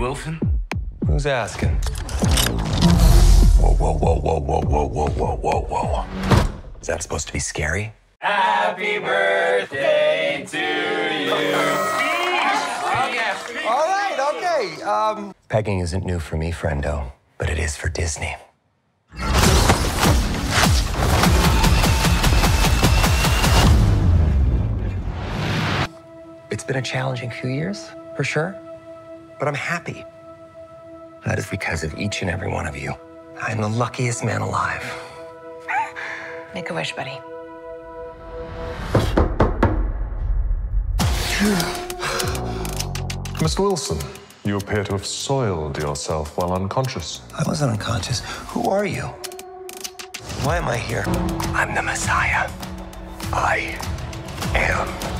Wilson? Who's asking? Whoa, whoa, whoa, whoa, whoa, whoa, whoa, whoa, whoa, whoa. Is that supposed to be scary? Happy birthday to you. All right, okay. Um, pegging isn't new for me, friendo, but it is for Disney. It's been a challenging few years, for sure, but I'm happy. That is because of each and every one of you. I'm the luckiest man alive. Make a wish, buddy. Mr. Wilson, you appear to have soiled yourself while unconscious. I wasn't unconscious. Who are you? Why am I here? I'm the Messiah. I am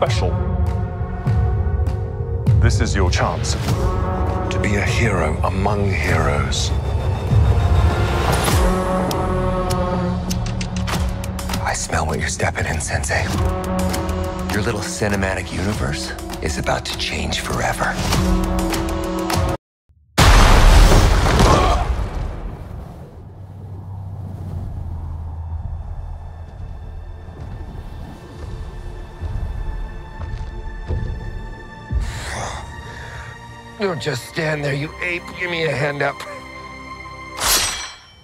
special. This is your chance to be a hero among heroes. I smell what you're stepping in, Sensei. Your little cinematic universe is about to change forever. Don't just stand there, you ape. Give me a hand up.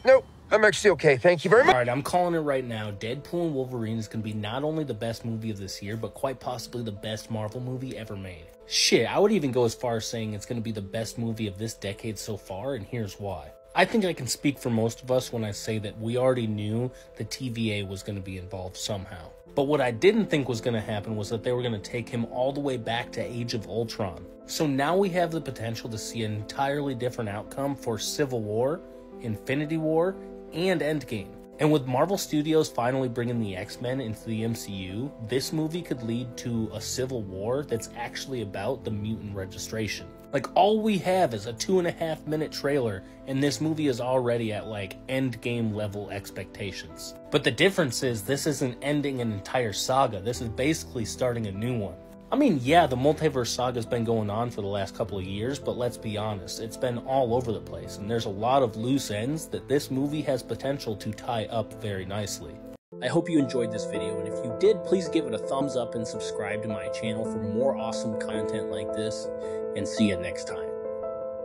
Nope, I'm actually okay. Thank you very much. All right, I'm calling it right now. Deadpool and Wolverine is going to be not only the best movie of this year, but quite possibly the best Marvel movie ever made. Shit, I would even go as far as saying it's going to be the best movie of this decade so far, and here's why. I think I can speak for most of us when I say that we already knew the TVA was going to be involved somehow. But what I didn't think was going to happen was that they were going to take him all the way back to Age of Ultron. So now we have the potential to see an entirely different outcome for Civil War, Infinity War, and Endgame. And with Marvel Studios finally bringing the X Men into the MCU, this movie could lead to a civil war that's actually about the mutant registration. Like, all we have is a two and a half minute trailer, and this movie is already at like Endgame level expectations. But the difference is, this isn't ending an entire saga, this is basically starting a new one. I mean, yeah, the multiverse saga's been going on for the last couple of years, but let's be honest, it's been all over the place, and there's a lot of loose ends that this movie has potential to tie up very nicely. I hope you enjoyed this video, and if you did, please give it a thumbs up and subscribe to my channel for more awesome content like this, and see you next time.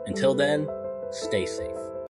Until then, stay safe.